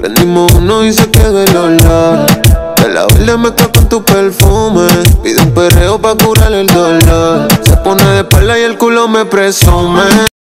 Prendimos uno y se quedó el olor. De la verde me con tu perfume. Pide un perreo pa' curar el dolor. Se pone de espalda y el culo me presume.